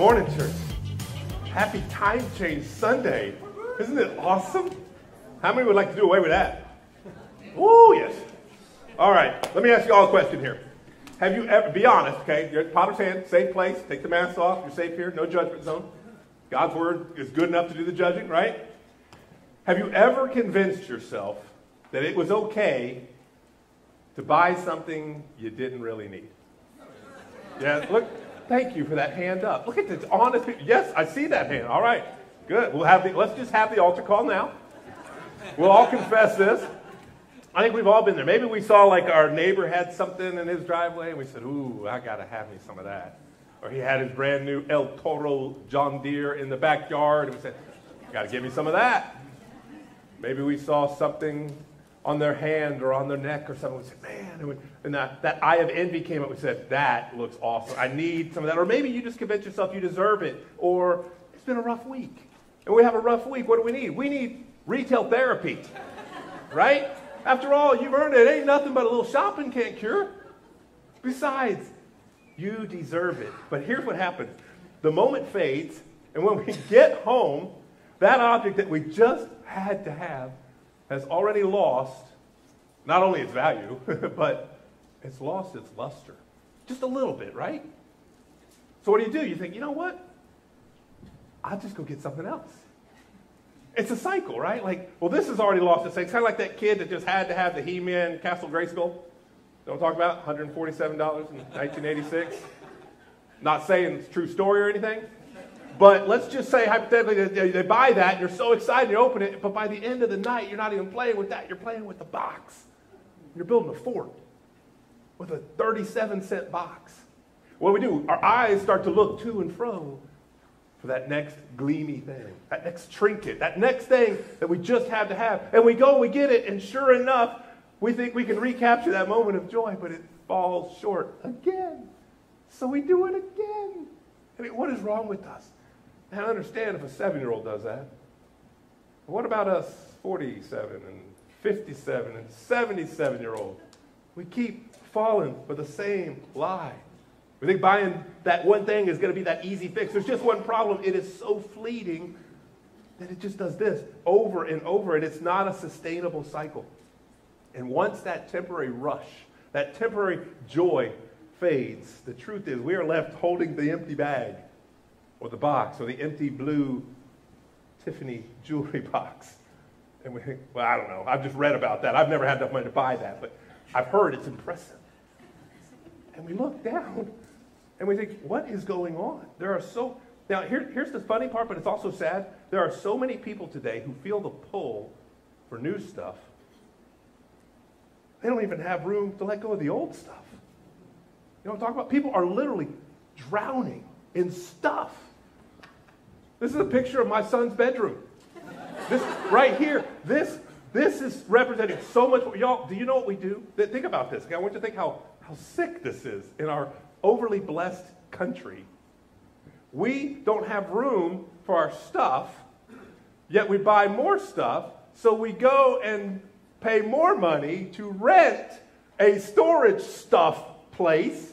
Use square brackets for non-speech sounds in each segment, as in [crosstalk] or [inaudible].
morning, church. Happy Time Change Sunday. Isn't it awesome? How many would like to do away with that? Oh, yes. All right, let me ask you all a question here. Have you ever, be honest, okay? You're at Potter's hand, safe place, take the mask off, you're safe here, no judgment zone. God's word is good enough to do the judging, right? Have you ever convinced yourself that it was okay to buy something you didn't really need? Yeah, look, thank you for that hand up. Look at this honest. Yes, I see that hand. All right, good. We'll have the, let's just have the altar call now. We'll all confess this. I think we've all been there. Maybe we saw like our neighbor had something in his driveway and we said, Ooh, I got to have me some of that. Or he had his brand new El Toro John Deere in the backyard and we said, Got to give me some of that. Maybe we saw something on their hand or on their neck or something. We said, Man, and, we, and that, that eye of envy came up. We said, That looks awesome. I need some of that. Or maybe you just convince yourself you deserve it. Or it's been a rough week. And we have a rough week. What do we need? We need retail therapy, right? After all, you've earned it. it. Ain't nothing but a little shopping can't cure. Besides, you deserve it. But here's what happens the moment fades, and when we [laughs] get home, that object that we just had to have has already lost not only its value, [laughs] but it's lost its luster. Just a little bit, right? So what do you do? You think, you know what? I'll just go get something else. It's a cycle, right? Like, well, this has already lost its. It's kind of like that kid that just had to have the He-Man Castle Grayskull. Don't talk about $147 in 1986. Not saying it's a true story or anything, but let's just say hypothetically they, they buy that you're so excited you open it, but by the end of the night you're not even playing with that. You're playing with the box. You're building a fort with a 37 cent box. What we do? Our eyes start to look to and fro for that next gleamy thing, that next trinket, that next thing that we just have to have. And we go, we get it, and sure enough, we think we can recapture that moment of joy, but it falls short again. So we do it again. I mean, what is wrong with us? And I understand if a seven year old does that. But what about us 47 and 57 and 77 year old? We keep falling for the same lie. We think buying that one thing is going to be that easy fix. There's just one problem. It is so fleeting that it just does this over and over, and it's not a sustainable cycle. And once that temporary rush, that temporary joy fades, the truth is we are left holding the empty bag or the box or the empty blue Tiffany jewelry [laughs] box. And we think, well, I don't know. I've just read about that. I've never had enough money to buy that, but I've heard it's impressive. And we look down and we think, what is going on? There are so, now here, here's the funny part, but it's also sad. There are so many people today who feel the pull for new stuff. They don't even have room to let go of the old stuff. You know what I'm talking about? People are literally drowning in stuff. This is a picture of my son's bedroom. This right here, this this is representing so much. Y'all, do you know what we do? Think about this. Okay, I want you to think how, how sick this is in our overly blessed country. We don't have room for our stuff, yet we buy more stuff, so we go and pay more money to rent a storage stuff place,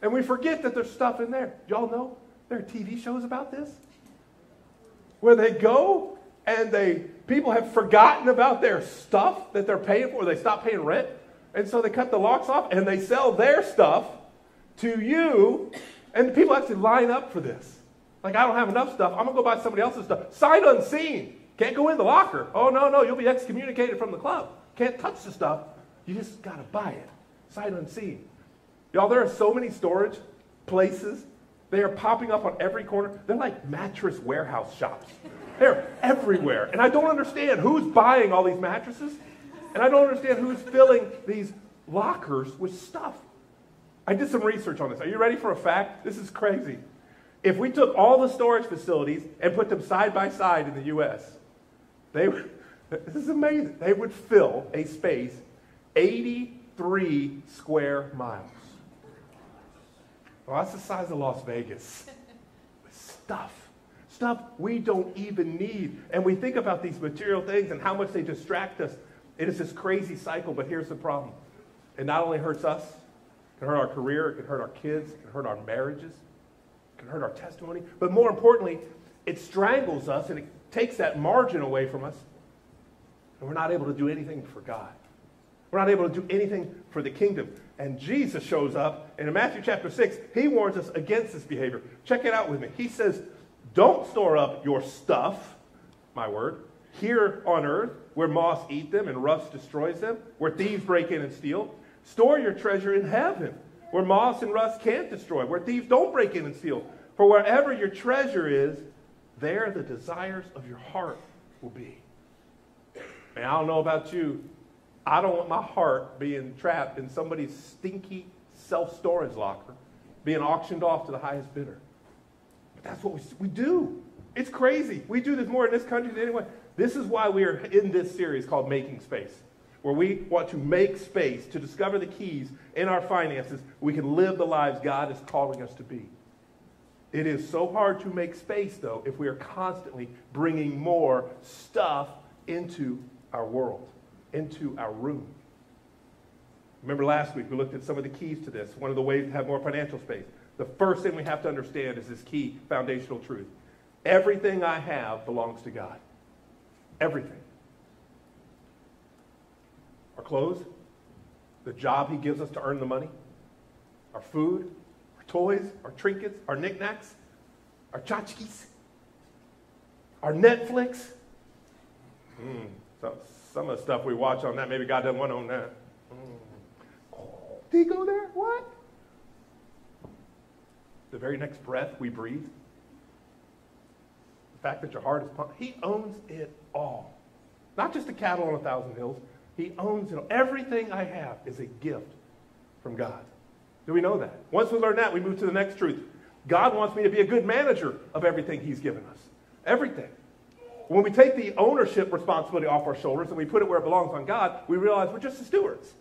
and we forget that there's stuff in there. Y'all know there are TV shows about this? Where they go and they people have forgotten about their stuff that they're paying for, they stop paying rent, and so they cut the locks off and they sell their stuff to you, and people actually line up for this. Like, I don't have enough stuff. I'm to go buy somebody else's stuff. Sight unseen. Can't go in the locker. Oh, no, no, you'll be excommunicated from the club. Can't touch the stuff. You just got to buy it. Sight unseen. Y'all, there are so many storage places. They are popping up on every corner. They're like mattress warehouse shops. They're everywhere. And I don't understand who's buying all these mattresses. And I don't understand who's filling these lockers with stuff. I did some research on this. Are you ready for a fact? This is crazy. If we took all the storage facilities and put them side by side in the U.S., they would, [laughs] this is amazing. They would fill a space 83 square miles. Well, that's the size of Las Vegas. With stuff. Stuff we don't even need. And we think about these material things and how much they distract us. It is this crazy cycle, but here's the problem. It not only hurts us, it can hurt our career, it can hurt our kids, it can hurt our marriages, it can hurt our testimony. But more importantly, it strangles us and it takes that margin away from us. And we're not able to do anything for God. We're not able to do anything for the kingdom. And Jesus shows up, and in Matthew chapter 6, he warns us against this behavior. Check it out with me. He says, Don't store up your stuff, my word, here on earth, where moths eat them and rust destroys them, where thieves break in and steal. Store your treasure in heaven, where moths and rust can't destroy, where thieves don't break in and steal. For wherever your treasure is, there the desires of your heart will be. And I don't know about you, I don't want my heart being trapped in somebody's stinky self storage locker, being auctioned off to the highest bidder. But that's what we, we do. It's crazy. We do this more in this country than anyone. This is why we are in this series called Making Space, where we want to make space to discover the keys in our finances. We can live the lives God is calling us to be. It is so hard to make space, though, if we are constantly bringing more stuff into our world into our room. Remember last week we looked at some of the keys to this, one of the ways to have more financial space. The first thing we have to understand is this key foundational truth. Everything I have belongs to God. Everything. Our clothes, the job He gives us to earn the money, our food, our toys, our trinkets, our knickknacks, our tchotchkes, our Netflix. Mm, some of the stuff we watch on that, maybe God doesn't want on that. Mm. did he go there? What? The very next breath we breathe, the fact that your heart is pumped, he owns it all. Not just the cattle on a thousand hills. He owns it all. Everything I have is a gift from God. Do we know that? Once we learn that, we move to the next truth. God wants me to be a good manager of everything He's given us. Everything. When we take the ownership responsibility off our shoulders and we put it where it belongs on God, we realize we're just the stewards.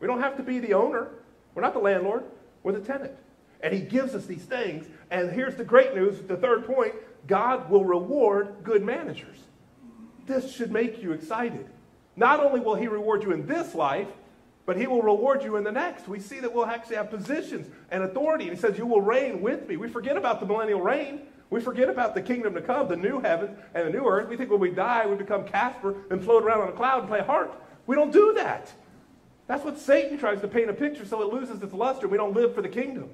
We don't have to be the owner. We're not the landlord. We're the tenant. And he gives us these things. And here's the great news, the third point God will reward good managers. This should make you excited. Not only will he reward you in this life, but he will reward you in the next. We see that we'll actually have positions and authority. And he says, You will reign with me. We forget about the millennial reign. We forget about the kingdom to come, the new heaven and the new earth. We think when we die, we become Casper and float around on a cloud and play harp. We don't do that. That's what Satan tries to paint a picture so it loses its luster. We don't live for the kingdom.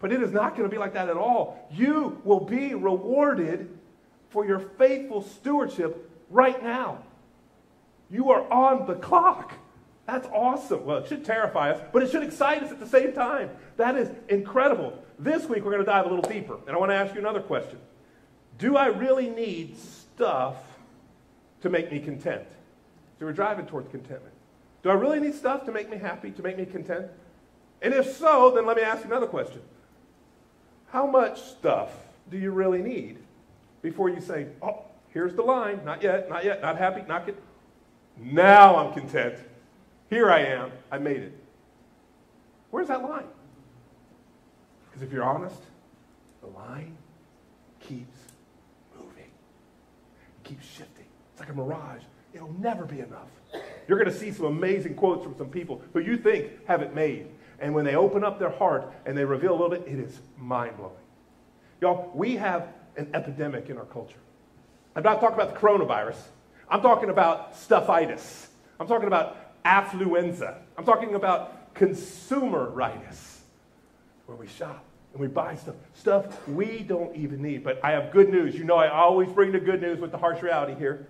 But it is not going to be like that at all. You will be rewarded for your faithful stewardship right now. You are on the clock. That's awesome. Well, it should terrify us, but it should excite us at the same time. That is incredible. This week, we're going to dive a little deeper. And I want to ask you another question Do I really need stuff to make me content? So we're driving towards contentment. Do I really need stuff to make me happy, to make me content? And if so, then let me ask you another question. How much stuff do you really need before you say, oh, here's the line, not yet, not yet, not happy, not get. Now I'm content. Here I am. I made it. Where's that line? Because if you're honest, the line keeps moving, it keeps shifting. It's like a mirage. It'll never be enough. You're going to see some amazing quotes from some people who you think have it made. And when they open up their heart and they reveal a little bit, it is mind blowing. Y'all, we have an epidemic in our culture. I'm not talking about the coronavirus. I'm talking about stuffitis. I'm talking about affluenza. I'm talking about consumeritis, where we shop and we buy stuff, stuff we don't even need. But I have good news. You know, I always bring the good news with the harsh reality here.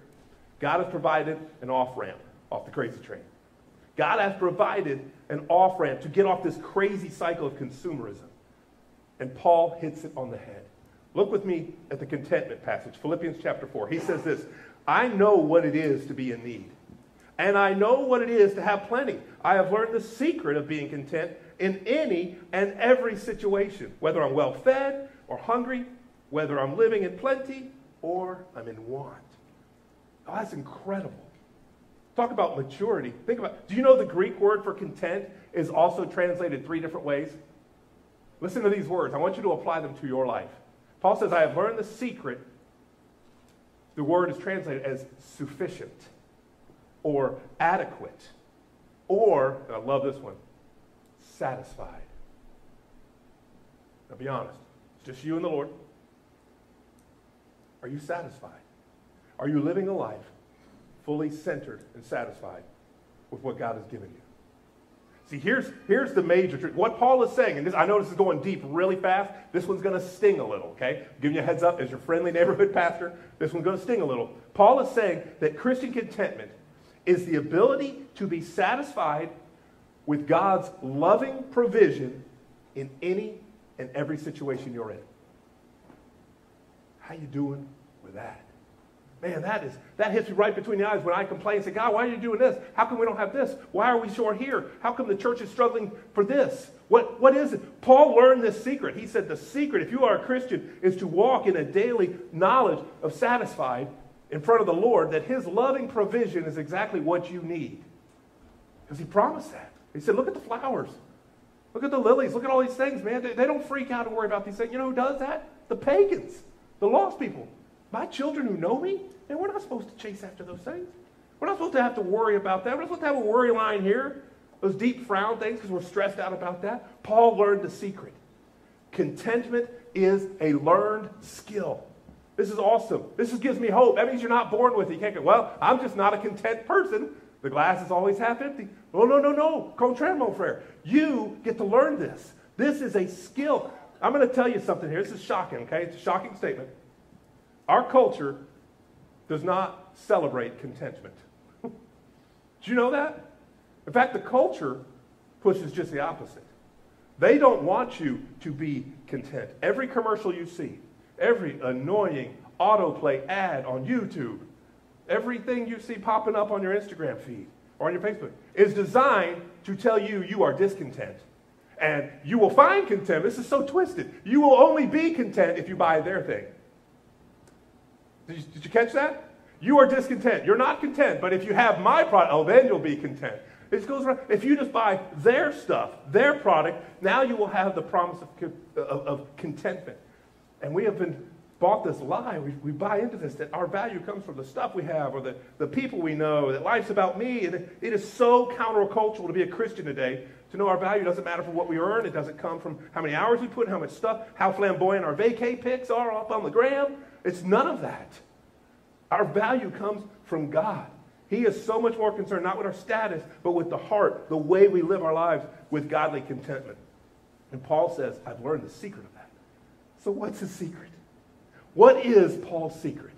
God has provided an off ramp off the crazy train. God has provided an off ramp to get off this crazy cycle of consumerism. And Paul hits it on the head. Look with me at the contentment passage, Philippians chapter 4. He says this I know what it is to be in need and I know what it is to have plenty. I have learned the secret of being content in any and every situation, whether I'm well fed or hungry, whether I'm living in plenty or I'm in want. Oh, that's incredible. Talk about maturity. Think about do you know the Greek word for content is also translated three different ways? Listen to these words. I want you to apply them to your life. Paul says, I have learned the secret. The word is translated as sufficient or adequate, or, I love this one, satisfied. Now be honest. It's just you and the Lord. Are you satisfied? Are you living a life fully centered and satisfied with what God has given you? See, here's, here's the major trick. What Paul is saying, and this, I know this is going deep really fast. This one's going to sting a little, okay? I'm giving you a heads up as your friendly neighborhood [laughs] pastor. This one's going to sting a little. Paul is saying that Christian contentment is the ability to be satisfied with God's loving provision in any and every situation you're in. How you doing with that? Man, that is that hits me right between the eyes when I complain and say, God, why are you doing this? How come we don't have this? Why are we short here? How come the church is struggling for this? What, what is it? Paul learned this secret. He said the secret, if you are a Christian, is to walk in a daily knowledge of satisfied in front of the Lord that his loving provision is exactly what you need. Because he promised that. He said, look at the flowers. Look at the lilies. Look at all these things, man. They, they don't freak out and worry about these things. You know who does that? The pagans, the lost people. My children who know me, and we're not supposed to chase after those things. We're not supposed to have to worry about that. We're not supposed to have a worry line here, those deep frown things, because we're stressed out about that. Paul learned the secret. Contentment is a learned skill. This is awesome. This gives me hope. That means you're not born with it. You can't go, well, I'm just not a content person. The glass is always half empty. Oh, no, no, no, no. Contraire, mon frere. You get to learn this. This is a skill. I'm going to tell you something here. This is shocking, okay? It's a shocking statement. Our culture does not celebrate contentment. [laughs] Do you know that? In fact, the culture pushes just the opposite. They don't want you to be content. Every commercial you see, every annoying autoplay ad on YouTube, everything you see popping up on your Instagram feed or on your Facebook is designed to tell you you are discontent. And you will find content. This is so twisted. You will only be content if you buy their thing. Did you, did you catch that? You are discontent. You're not content, but if you have my product, oh, then you'll be content. It goes around. If you just buy their stuff, their product, now you will have the promise of, of, of contentment. And we have been bought this lie. We, we buy into this that our value comes from the stuff we have or the, the people we know, that life's about me. And it, is so countercultural to be a Christian today to know our value doesn't matter from what we earn. It doesn't come from how many hours we put in, how much stuff, how flamboyant our vacay pics are up on the gram. It's none of that. Our value comes from God. He is so much more concerned, not with our status, but with the heart, the way we live our lives with godly contentment. And Paul says, I've learned the secret of that. So, what's the secret? What is Paul's secret?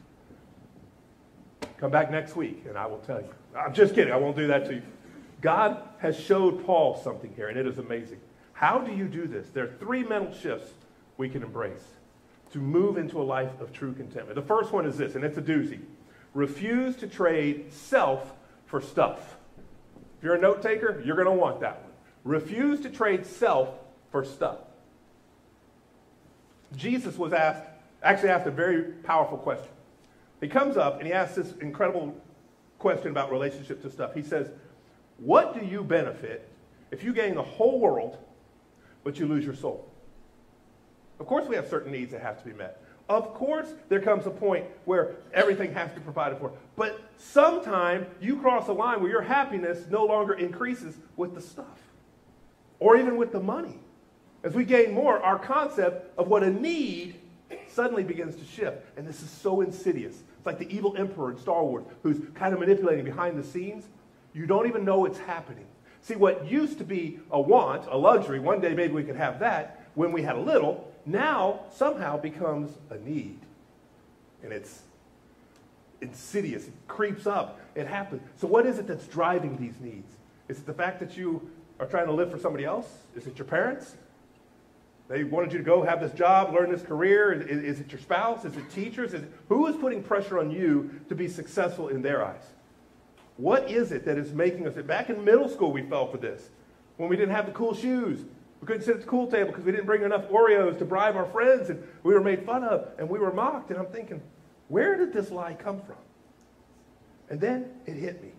Come back next week and I will tell you. I'm just kidding. I won't do that to you. God has showed Paul something here, and it is amazing. How do you do this? There are three mental shifts we can embrace to move into a life of true contentment. The first one is this, and it's a doozy refuse to trade self for stuff. If you're a note taker, you're going to want that one. Refuse to trade self for stuff. Jesus was asked, actually asked a very powerful question. He comes up and he asks this incredible question about relationship to stuff. He says, What do you benefit if you gain the whole world but you lose your soul? Of course, we have certain needs that have to be met. Of course, there comes a point where everything has to be provided for. But sometime you cross a line where your happiness no longer increases with the stuff or even with the money. As we gain more, our concept of what a need suddenly begins to shift. And this is so insidious. It's like the evil emperor in Star Wars who's kind of manipulating behind the scenes. You don't even know it's happening. See, what used to be a want, a luxury, one day maybe we could have that when we had a little, now somehow becomes a need. And it's insidious, it creeps up, it happens. So, what is it that's driving these needs? Is it the fact that you are trying to live for somebody else? Is it your parents? They wanted you to go have this job, learn this career. Is, is it your spouse? Is it teachers? Is it, who is putting pressure on you to be successful in their eyes? What is it that is making us? Back in middle school, we fell for this when we didn't have the cool shoes. We couldn't sit at the cool table because we didn't bring enough Oreos to bribe our friends, and we were made fun of, and we were mocked. And I'm thinking, where did this lie come from? And then it hit me.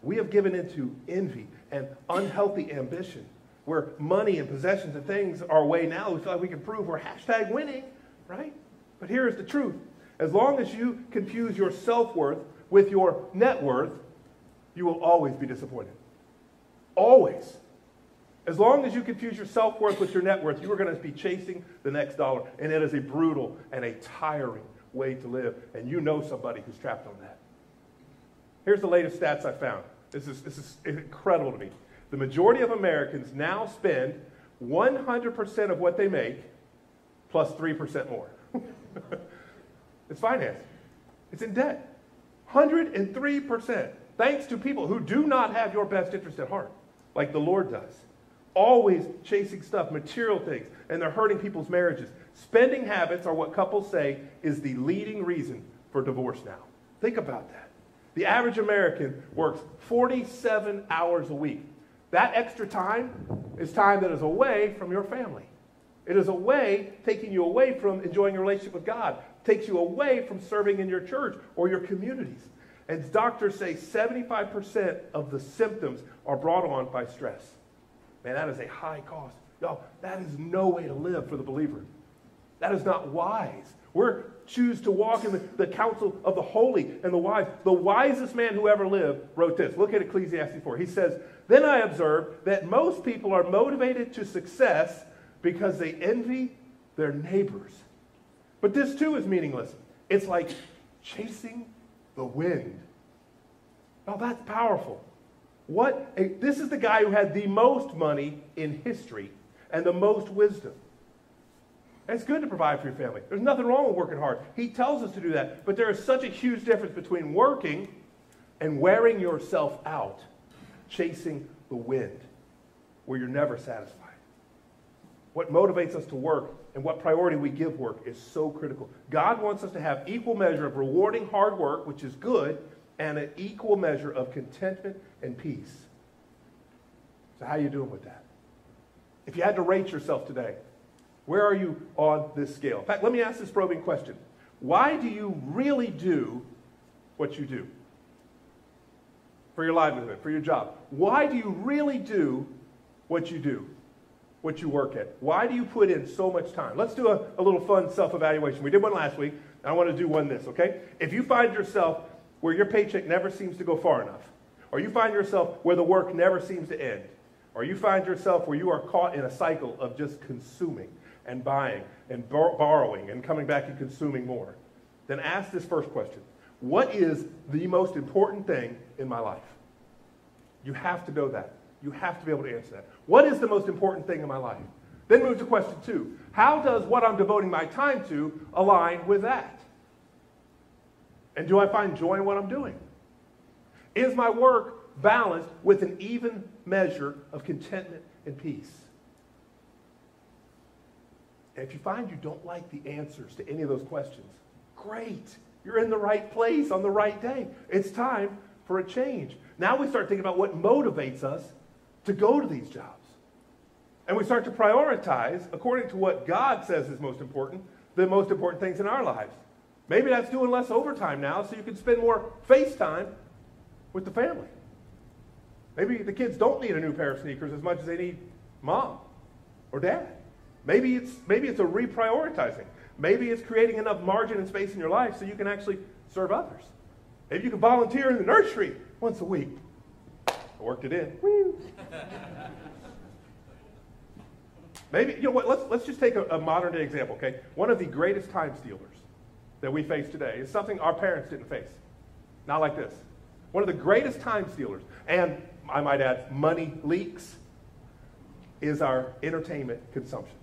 We have given into envy and unhealthy ambition, where money and possessions and things are way now. We feel like we can prove we're hashtag winning, right? But here is the truth. As long as you confuse your self worth with your net worth, you will always be disappointed. Always. As long as you confuse your self worth with your net worth, you are going to be chasing the next dollar. And it is a brutal and a tiring way to live. And you know somebody who's trapped on that. Here's the latest stats I found. This is, this is incredible to me. The majority of Americans now spend 100% of what they make plus 3% more. [laughs] it's finance. It's in debt. 103%. Thanks to people who do not have your best interest at heart, like the Lord does. Always chasing stuff, material things, and they're hurting people's marriages. Spending habits are what couples say is the leading reason for divorce now. Think about that. The average American works 47 hours a week. That extra time is time that is away from your family. It is away, taking you away from enjoying your relationship with God, takes you away from serving in your church or your communities. And doctors say 75% of the symptoms are brought on by stress. Man, that is a high cost. Y'all, that is no way to live for the believer. That is not wise. We're choose to walk in the, the counsel of the holy and the wise. The wisest man who ever lived wrote this. Look at Ecclesiastes 4. He says, Then I observed that most people are motivated to success because they envy their neighbors. But this too is meaningless. It's like chasing the wind. Now that's powerful. What a, this is the guy who had the most money in history and the most wisdom. It's good to provide for your family. There's nothing wrong with working hard. He tells us to do that. But there is such a huge difference between working and wearing yourself out, chasing the wind, where you're never satisfied. What motivates us to work and what priority we give work is so critical. God wants us to have equal measure of rewarding hard work, which is good, and an equal measure of contentment and peace. So how are you doing with that? If you had to rate yourself today, where are you on this scale? In fact, let me ask this probing question. Why do you really do what you do? For your livelihood, for your job. Why do you really do what you do? What you work at? Why do you put in so much time? Let's do a, a little fun self evaluation. We did one last week. I want to do one this, okay? If you find yourself where your paycheck never seems to go far enough, or you find yourself where the work never seems to end, or you find yourself where you are caught in a cycle of just consuming and buying and bor- borrowing and coming back and consuming more, then ask this first question What is the most important thing in my life? You have to know that. You have to be able to answer that. What is the most important thing in my life? Then move to question two How does what I'm devoting my time to align with that? And do I find joy in what I'm doing? Is my work balanced with an even measure of contentment and peace? And if you find you don't like the answers to any of those questions, great. You're in the right place on the right day. It's time for a change. Now we start thinking about what motivates us to go to these jobs. And we start to prioritize, according to what God says is most important, the most important things in our lives. Maybe that's doing less overtime now so you can spend more face time with the family. Maybe the kids don't need a new pair of sneakers as much as they need mom or dad. Maybe it's, maybe it's a reprioritizing. Maybe it's creating enough margin and space in your life so you can actually serve others. Maybe you can volunteer in the nursery once a week. I worked it in. [laughs] Maybe, you know what, let's, let's just take a, a modern day example, okay? One of the greatest time stealers that we face today is something our parents didn't face. Not like this. One of the greatest time stealers, and I might add, money leaks, is our entertainment consumption.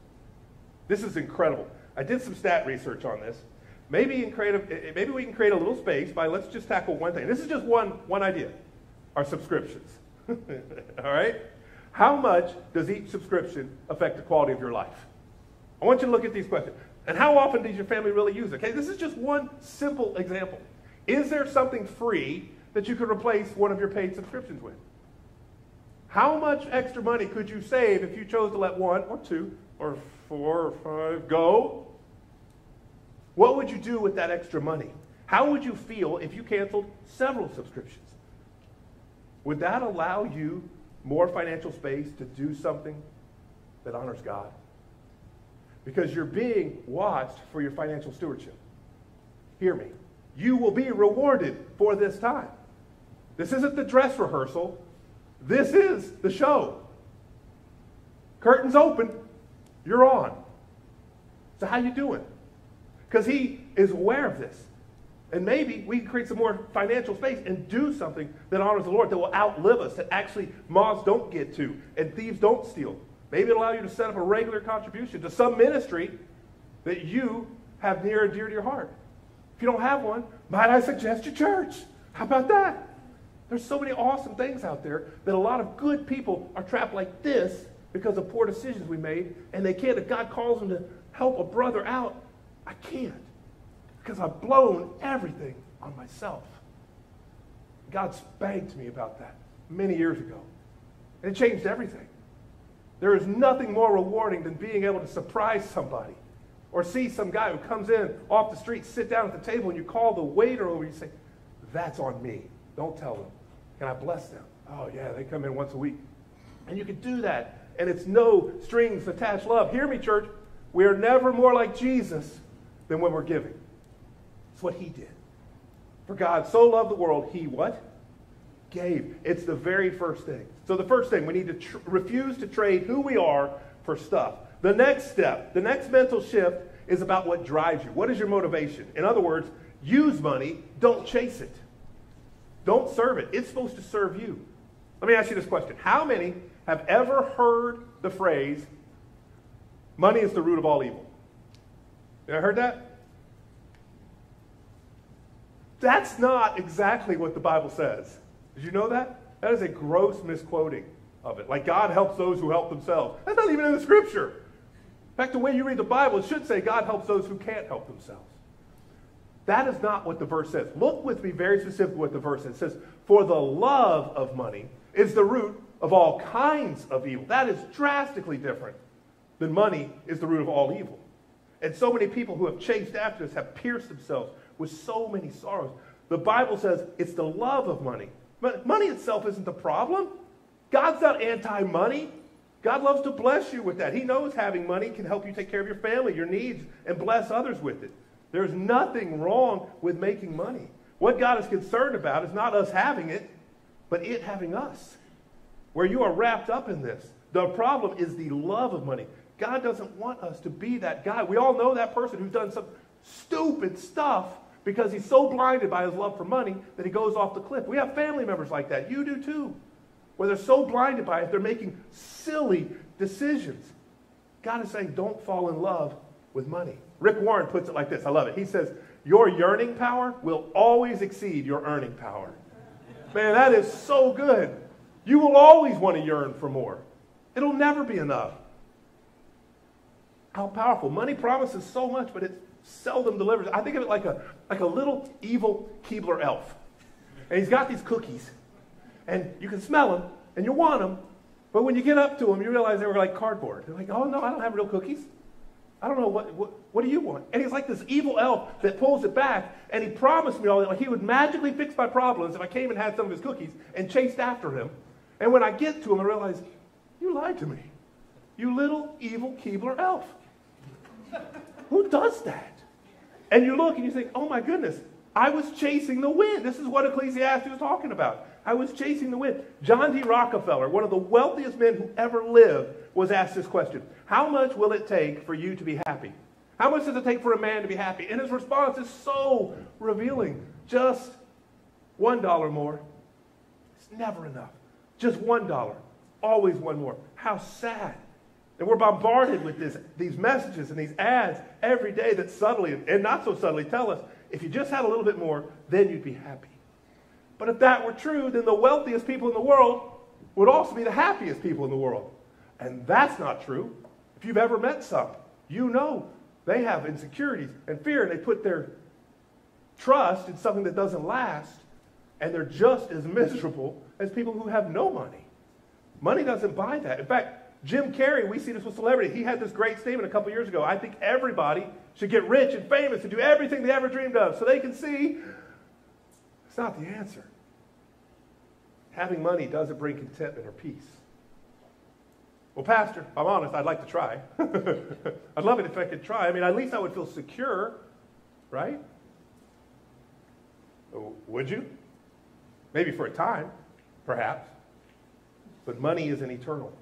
This is incredible. I did some stat research on this. Maybe, in creative, eh, eh, maybe we can create a little space by let's just tackle one thing. This is just one, one idea our subscriptions. [laughs] All right? How much does each subscription affect the quality of your life? I want you to look at these questions. And how often does your family really use it? Okay, this is just one simple example. Is there something free that you could replace one of your paid subscriptions with? How much extra money could you save if you chose to let one or two or four or five go? What would you do with that extra money? How would you feel if you canceled several subscriptions? Would that allow you more financial space to do something that honors God? Because you're being watched for your financial stewardship. Hear me. You will be rewarded for this time. This isn't the dress rehearsal. This is the show. Curtains open, you're on. So how you doing? Because he is aware of this. And maybe we can create some more financial space and do something that honors the Lord that will outlive us, that actually moths don't get to and thieves don't steal. Maybe it'll allow you to set up a regular contribution to some ministry that you have near and dear to your heart. If you don't have one, might I suggest your church? How about that? There's so many awesome things out there that a lot of good people are trapped like this because of poor decisions we made, and they can't. If God calls them to help a brother out, I can't because I've blown everything on myself. God spanked me about that many years ago, and it changed everything. There is nothing more rewarding than being able to surprise somebody or see some guy who comes in off the street, sit down at the table, and you call the waiter over and you say, That's on me. Don't tell them. Can I bless them? Oh, yeah, they come in once a week. And you can do that. And it's no strings attached love. Hear me, church. We are never more like Jesus than when we're giving. It's what he did. For God so loved the world, he what? Gave. It's the very first thing. So the first thing, we need to tr- refuse to trade who we are for stuff. The next step, the next mental shift is about what drives you. What is your motivation? In other words, use money, don't chase it. Don't serve it. It's supposed to serve you. Let me ask you this question. How many have ever heard the phrase, money is the root of all evil? You ever heard that? That's not exactly what the Bible says. Did you know that? That is a gross misquoting of it. Like God helps those who help themselves. That's not even in the scripture. In fact, the way you read the Bible, it should say God helps those who can't help themselves. That is not what the verse says. Look with me very specifically what the verse says. It says, For the love of money is the root of all kinds of evil. That is drastically different than money is the root of all evil. And so many people who have chased after this have pierced themselves with so many sorrows. The Bible says it's the love of money. But money itself isn't the problem. God's not anti money. God loves to bless you with that. He knows having money can help you take care of your family, your needs, and bless others with it. There's nothing wrong with making money. What God is concerned about is not us having it, but it having us. Where you are wrapped up in this. The problem is the love of money. God doesn't want us to be that guy. We all know that person who's done some stupid stuff because he's so blinded by his love for money that he goes off the cliff. We have family members like that. You do too. Where they're so blinded by it, they're making silly decisions. God is saying, don't fall in love with money. Rick Warren puts it like this I love it. He says, Your yearning power will always exceed your earning power. Man, that is so good. You will always want to yearn for more, it'll never be enough. How powerful. Money promises so much, but it seldom delivers. I think of it like a, like a little evil Keebler elf. And he's got these cookies, and you can smell them, and you want them, but when you get up to them, you realize they were like cardboard. They're like, oh no, I don't have real cookies. I don't know, what, what, what do you want? And he's like this evil elf that pulls it back, and he promised me all that like he would magically fix my problems if I came and had some of his cookies and chased after him. And when I get to him, I realize, you lied to me. You little evil Keebler elf. [laughs] Who does that? And you look and you think, oh my goodness, I was chasing the wind. This is what Ecclesiastes was talking about. I was chasing the wind. John D. Rockefeller, one of the wealthiest men who ever lived, was asked this question How much will it take for you to be happy? How much does it take for a man to be happy? And his response is so revealing. Just one dollar more. It's never enough. Just one dollar. Always one more. How sad. And we're bombarded with this, these messages and these ads every day that subtly and not so subtly tell us if you just had a little bit more, then you'd be happy. But if that were true, then the wealthiest people in the world would also be the happiest people in the world. And that's not true. If you've ever met some, you know they have insecurities and fear, and they put their trust in something that doesn't last, and they're just as miserable as people who have no money. Money doesn't buy that. In fact, Jim Carrey, we see this with celebrity. He had this great statement a couple years ago. I think everybody should get rich and famous and do everything they ever dreamed of so they can see it's not the answer. Having money doesn't bring contentment or peace. Well, Pastor, if I'm honest, I'd like to try. [laughs] I'd love it if I could try. I mean, at least I would feel secure, right? Oh, would you? Maybe for a time, perhaps. But money isn't eternal.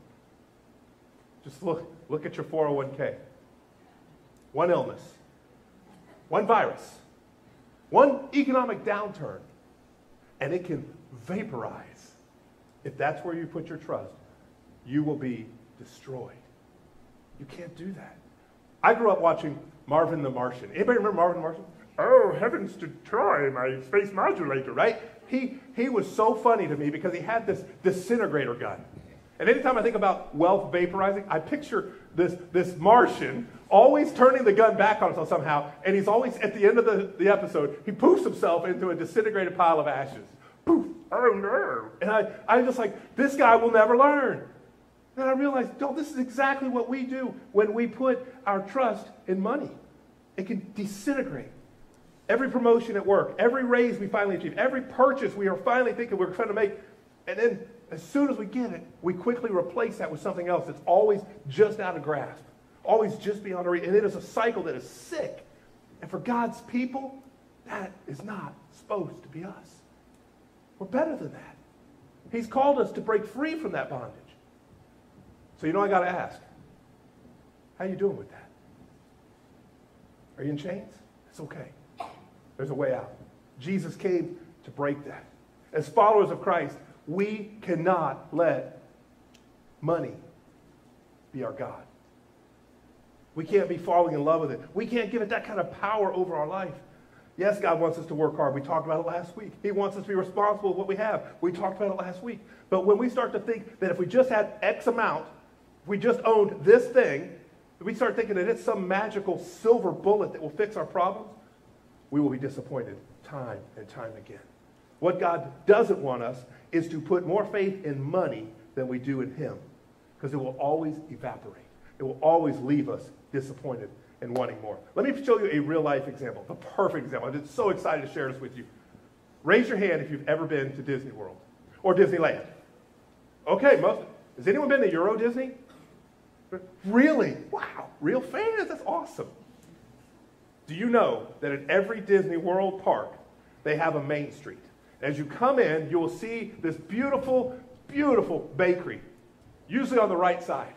Just look, look at your 401k. One illness, one virus, one economic downturn, and it can vaporize. If that's where you put your trust, you will be destroyed. You can't do that. I grew up watching Marvin the Martian. Anybody remember Marvin the Martian? Oh, heavens to try my space modulator, right? He, he was so funny to me because he had this disintegrator gun. And anytime I think about wealth vaporizing, I picture this, this Martian always turning the gun back on himself somehow, and he's always, at the end of the, the episode, he poofs himself into a disintegrated pile of ashes. Poof! Oh no! And I, I'm just like, this guy will never learn. Then I realized, no, this is exactly what we do when we put our trust in money. It can disintegrate. Every promotion at work, every raise we finally achieve, every purchase we are finally thinking we're trying to make, and then as soon as we get it, we quickly replace that with something else that's always just out of grasp, always just beyond our reach. And it is a cycle that is sick. And for God's people, that is not supposed to be us. We're better than that. He's called us to break free from that bondage. So you know I got to ask, how you doing with that? Are you in chains? It's okay. There's a way out. Jesus came to break that. As followers of Christ, we cannot let money be our God. We can't be falling in love with it. We can't give it that kind of power over our life. Yes, God wants us to work hard. We talked about it last week. He wants us to be responsible for what we have. We talked about it last week. But when we start to think that if we just had X amount, if we just owned this thing, we start thinking that it's some magical silver bullet that will fix our problems, we will be disappointed time and time again. What God doesn't want us is to put more faith in money than we do in Him, because it will always evaporate. It will always leave us disappointed and wanting more. Let me show you a real life example, the perfect example. I'm just so excited to share this with you. Raise your hand if you've ever been to Disney World or Disneyland. Okay, most. Has anyone been to Euro Disney? Really? Wow, real fans? That's awesome. Do you know that at every Disney World park, they have a main street? As you come in, you will see this beautiful, beautiful bakery, usually on the right side.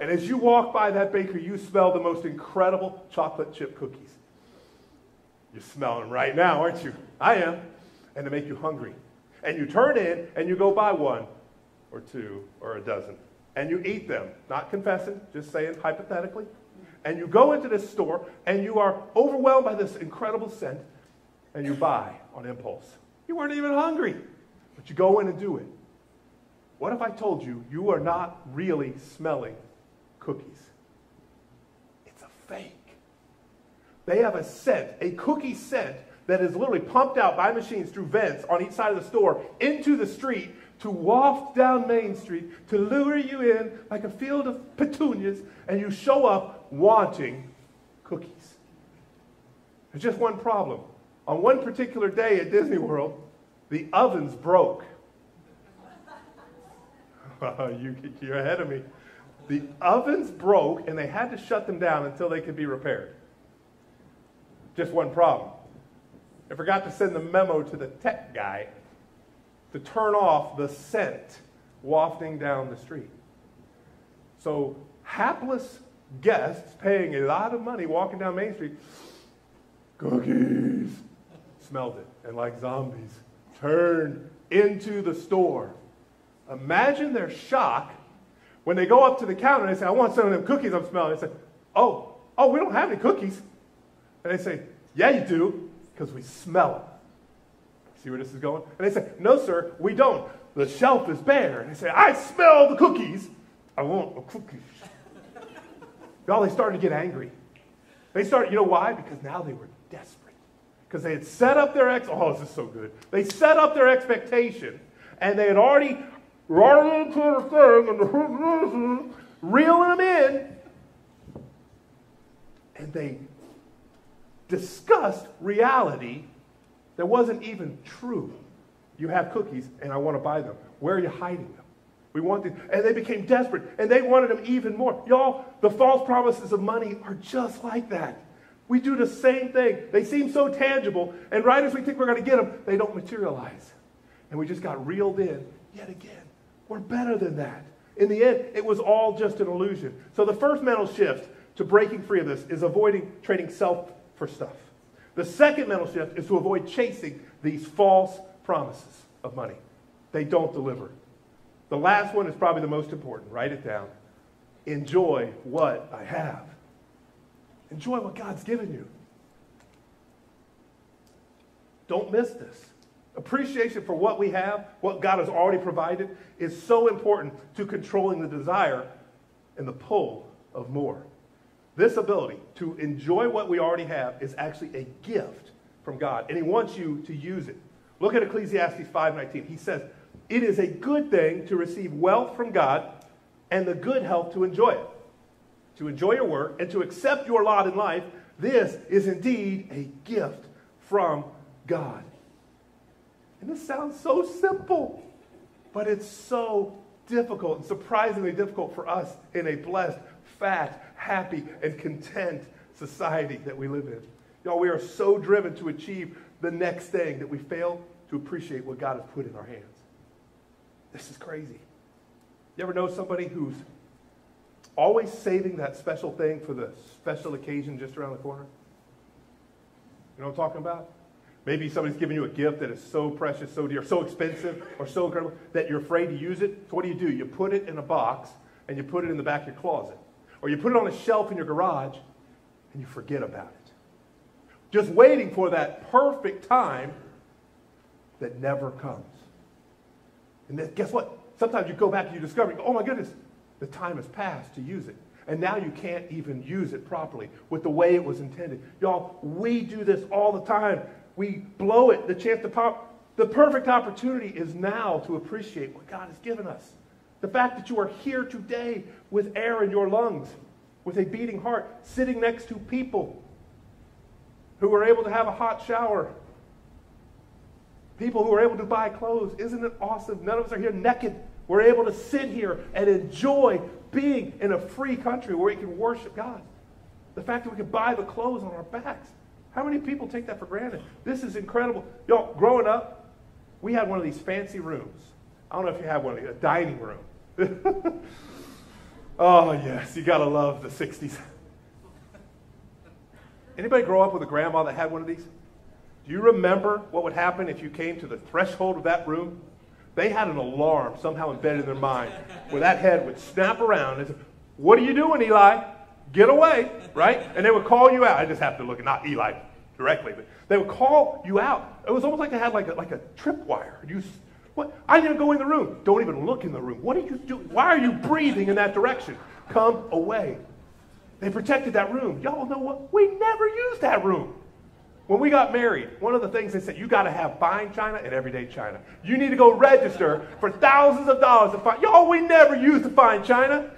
And as you walk by that bakery, you smell the most incredible chocolate chip cookies. You're smelling them right now, aren't you? I am. And they make you hungry. And you turn in and you go buy one or two or a dozen. And you eat them. Not confessing, just saying hypothetically. And you go into this store and you are overwhelmed by this incredible scent and you buy on impulse. You weren't even hungry, but you go in and do it. What if I told you you are not really smelling cookies? It's a fake. They have a scent, a cookie scent that is literally pumped out by machines through vents on each side of the store into the street to waft down Main Street to lure you in like a field of petunias, and you show up wanting cookies. There's just one problem. On one particular day at Disney World, the ovens broke. [laughs] you, you're ahead of me. The ovens broke, and they had to shut them down until they could be repaired. Just one problem. They forgot to send the memo to the tech guy to turn off the scent wafting down the street. So, hapless guests paying a lot of money walking down Main Street, cookies, smelled it, and like zombies, turned into the store. Imagine their shock when they go up to the counter and they say, I want some of them cookies I'm smelling. They say, Oh, oh, we don't have any cookies. And they say, Yeah, you do, because we smell them. See where this is going? And they say, No, sir, we don't. The shelf is bare. And they say, I smell the cookies. I want a cookie. Y'all, they started to get angry. They started, you know why? Because now they were desperate. Because they had set up their ex, oh, this is so good. They set up their expectation, and they had already run into the thing and [laughs] reeling them in, and they discussed reality that wasn't even true. You have cookies, and I want to buy them. Where are you hiding them? We want these. And they became desperate, and they wanted them even more. Y'all, the false promises of money are just like that. We do the same thing. They seem so tangible, and right as we think we're going to get them, they don't materialize. And we just got reeled in yet again. We're better than that. In the end, it was all just an illusion. So the first mental shift to breaking free of this is avoiding trading self for stuff. The second mental shift is to avoid chasing these false promises of money. They don't deliver. The last one is probably the most important. Write it down. Enjoy what I have. Enjoy what God's given you. Don't miss this. Appreciation for what we have, what God has already provided, is so important to controlling the desire and the pull of more. This ability to enjoy what we already have is actually a gift from God, and He wants you to use it. Look at Ecclesiastes 5:19. He says, "It is a good thing to receive wealth from God and the good health to enjoy it. To enjoy your work and to accept your lot in life, this is indeed a gift from God." And this sounds so simple, but it's so difficult and surprisingly difficult for us in a blessed, fat, happy, and content society that we live in. Y'all, we are so driven to achieve the next thing that we fail to appreciate what God has put in our hands. This is crazy. You ever know somebody who's always saving that special thing for the special occasion just around the corner? You know what I'm talking about? Maybe somebody's giving you a gift that is so precious, so dear, so expensive, or so incredible that you're afraid to use it. So what do you do? You put it in a box and you put it in the back of your closet. Or you put it on a shelf in your garage and you forget about it. Just waiting for that perfect time that never comes. And then, guess what? Sometimes you go back and you discover, oh my goodness, the time has passed to use it. And now you can't even use it properly with the way it was intended. Y'all, we do this all the time we blow it, the chance to pop. The perfect opportunity is now to appreciate what God has given us. The fact that you are here today with air in your lungs, with a beating heart, sitting next to people who are able to have a hot shower, people who are able to buy clothes. Isn't it awesome? None of us are here naked. We're able to sit here and enjoy being in a free country where we can worship God. The fact that we can buy the clothes on our backs. How many people take that for granted? This is incredible. Y'all, growing up, we had one of these fancy rooms. I don't know if you have one a dining room. [laughs] oh, yes, you got to love the 60s. Anybody grow up with a grandma that had one of these? Do you remember what would happen if you came to the threshold of that room? They had an alarm somehow embedded in their mind where that head would snap around and say, What are you doing, Eli? get away, right? And they would call you out. I just have to look at not Eli directly, but they would call you out. It was almost like they had like a, like a tripwire. You, what? I didn't go in the room. Don't even look in the room. What are you doing? Why are you breathing in that direction? Come away. They protected that room. Y'all know what? We never used that room. When we got married, one of the things they said, you got to have fine china and everyday china. You need to go register for thousands of dollars to find. Y'all, we never used the fine china.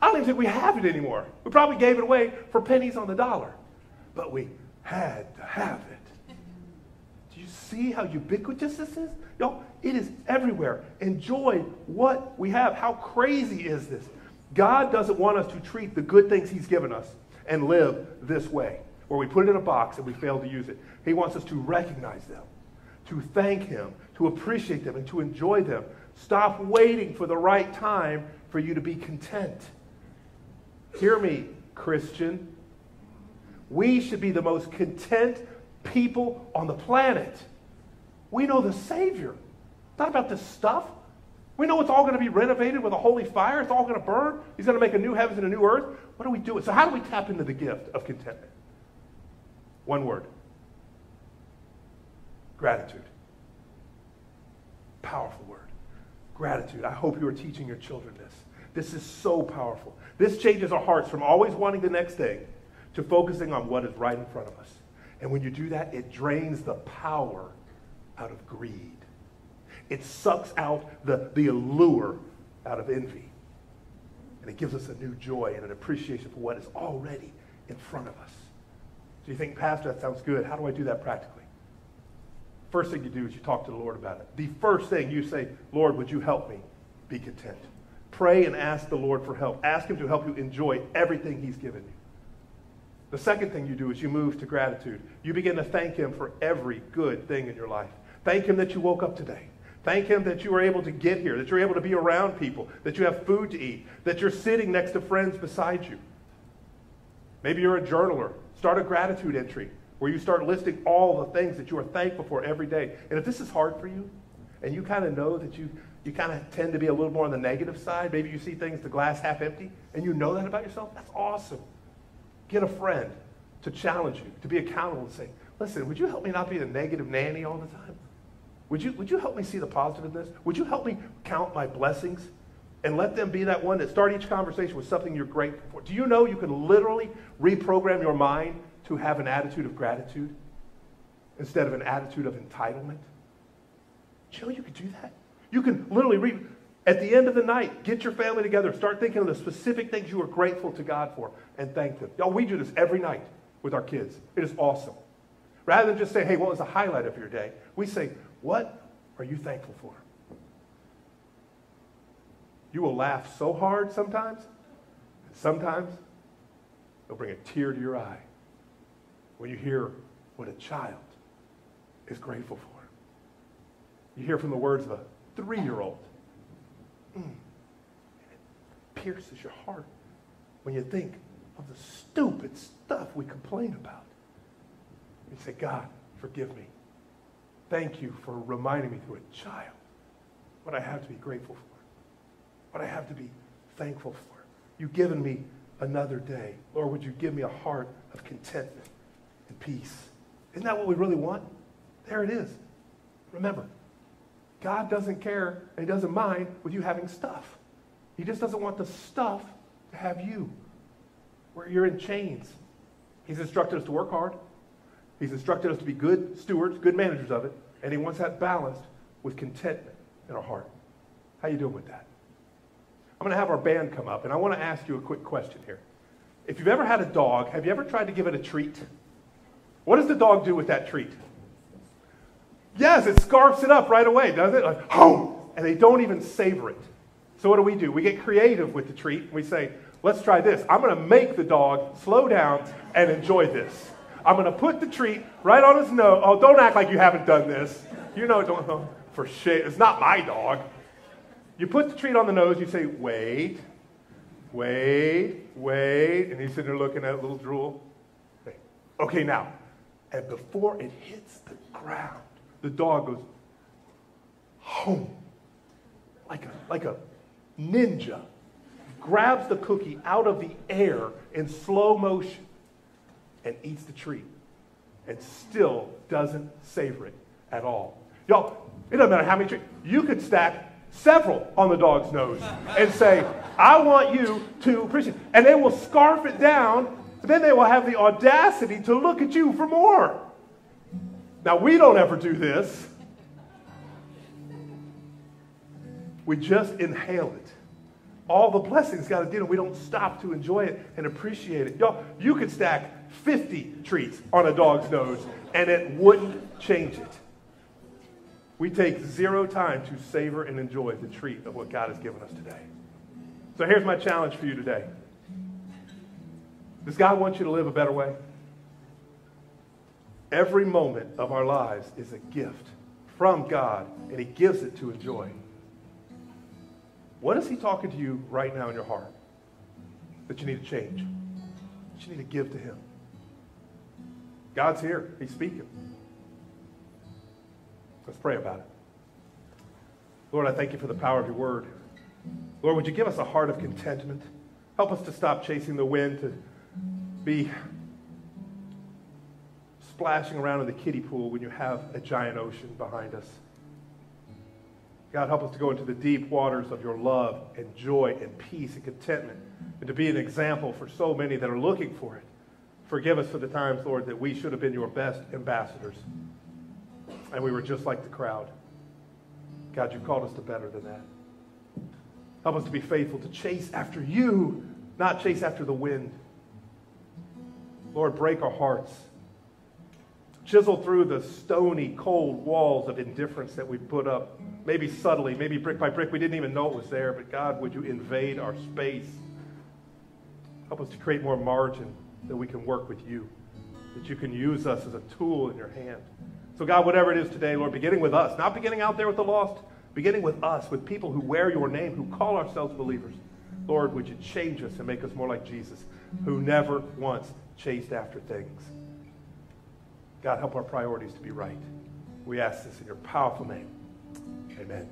I don't even think we have it anymore. We probably gave it away for pennies on the dollar. But we had to have it. Do you see how ubiquitous this is? Y'all, it is everywhere. Enjoy what we have. How crazy is this? God doesn't want us to treat the good things He's given us and live this way, where we put it in a box and we fail to use it. He wants us to recognize them, to thank Him, to appreciate them, and to enjoy them. Stop waiting for the right time for you to be content. Hear me, Christian. We should be the most content people on the planet. We know the Savior. Not about this stuff. We know it's all going to be renovated with a holy fire. It's all going to burn. He's going to make a new heavens and a new earth. What are we doing? So, how do we tap into the gift of contentment? One word gratitude. Powerful word. Gratitude. I hope you are teaching your children this. This is so powerful. This changes our hearts from always wanting the next thing to focusing on what is right in front of us. And when you do that, it drains the power out of greed. It sucks out the, the allure out of envy. And it gives us a new joy and an appreciation for what is already in front of us. So you think, Pastor, that sounds good. How do I do that practically? First thing you do is you talk to the Lord about it. The first thing you say, Lord, would you help me be content? Pray and ask the Lord for help. Ask Him to help you enjoy everything He's given you. The second thing you do is you move to gratitude. You begin to thank Him for every good thing in your life. Thank Him that you woke up today. Thank Him that you are able to get here, that you're able to be around people, that you have food to eat, that you're sitting next to friends beside you. Maybe you're a journaler. Start a gratitude entry where you start listing all the things that you are thankful for every day. And if this is hard for you, and you kind of know that you, you kind of tend to be a little more on the negative side, maybe you see things, the glass half empty, and you know that about yourself, that's awesome. Get a friend to challenge you, to be accountable and say, listen, would you help me not be the negative nanny all the time? Would you, would you help me see the positive in this? Would you help me count my blessings and let them be that one that start each conversation with something you're grateful for? Do you know you can literally reprogram your mind to have an attitude of gratitude instead of an attitude of entitlement? Know you could do that? You can literally read at the end of the night, get your family together, start thinking of the specific things you are grateful to God for, and thank them. Y'all, we do this every night with our kids. It is awesome. Rather than just say, hey, what was the highlight of your day? We say, what are you thankful for? You will laugh so hard sometimes, and sometimes it'll bring a tear to your eye when you hear what a child is grateful for. You hear from the words of a three year old. Mm. It pierces your heart when you think of the stupid stuff we complain about. You say, God, forgive me. Thank you for reminding me through a child what I have to be grateful for, what I have to be thankful for. You've given me another day. Lord, would you give me a heart of contentment and peace? Isn't that what we really want? There it is. Remember, God doesn't care and He doesn't mind with you having stuff. He just doesn't want the stuff to have you, where you're in chains. He's instructed us to work hard. He's instructed us to be good stewards, good managers of it, and He wants that balanced with contentment in our heart. How you doing with that? I'm going to have our band come up, and I want to ask you a quick question here. If you've ever had a dog, have you ever tried to give it a treat? What does the dog do with that treat? Yes, it scarfs it up right away, does it? Like, home. And they don't even savor it. So what do we do? We get creative with the treat. We say, let's try this. I'm going to make the dog slow down and enjoy this. I'm going to put the treat right on his nose. Oh, don't act like you haven't done this. You know, don't, for shit. It's not my dog. You put the treat on the nose. You say, wait, wait, wait. And he's sitting there looking at a little drool. Okay, now. And before it hits the ground, the dog goes, home, like a, like a ninja, grabs the cookie out of the air in slow motion and eats the treat and still doesn't savor it at all. Y'all, it doesn't matter how many treats. You could stack several on the dog's nose and say, I want you to appreciate. And they will scarf it down, then they will have the audacity to look at you for more. Now, we don't ever do this. We just inhale it. All the blessings got to do, we don't stop to enjoy it and appreciate it. Y'all, you could stack 50 treats on a dog's nose and it wouldn't change it. We take zero time to savor and enjoy the treat of what God has given us today. So here's my challenge for you today. Does God want you to live a better way? Every moment of our lives is a gift from God, and He gives it to enjoy. What is He talking to you right now in your heart that you need to change? That you need to give to Him? God's here, He's speaking. Let's pray about it. Lord, I thank you for the power of your word. Lord, would you give us a heart of contentment? Help us to stop chasing the wind, to be splashing around in the kiddie pool when you have a giant ocean behind us. God, help us to go into the deep waters of your love and joy and peace and contentment and to be an example for so many that are looking for it. Forgive us for the times, Lord, that we should have been your best ambassadors and we were just like the crowd. God, you've called us to better than that. Help us to be faithful, to chase after you, not chase after the wind. Lord, break our hearts chisel through the stony, cold walls of indifference that we put up, maybe subtly, maybe brick by brick. We didn't even know it was there, but God, would you invade our space? Help us to create more margin that we can work with you, that you can use us as a tool in your hand. So, God, whatever it is today, Lord, beginning with us, not beginning out there with the lost, beginning with us, with people who wear your name, who call ourselves believers. Lord, would you change us and make us more like Jesus, who never once chased after things? God, help our priorities to be right. We ask this in your powerful name. Amen.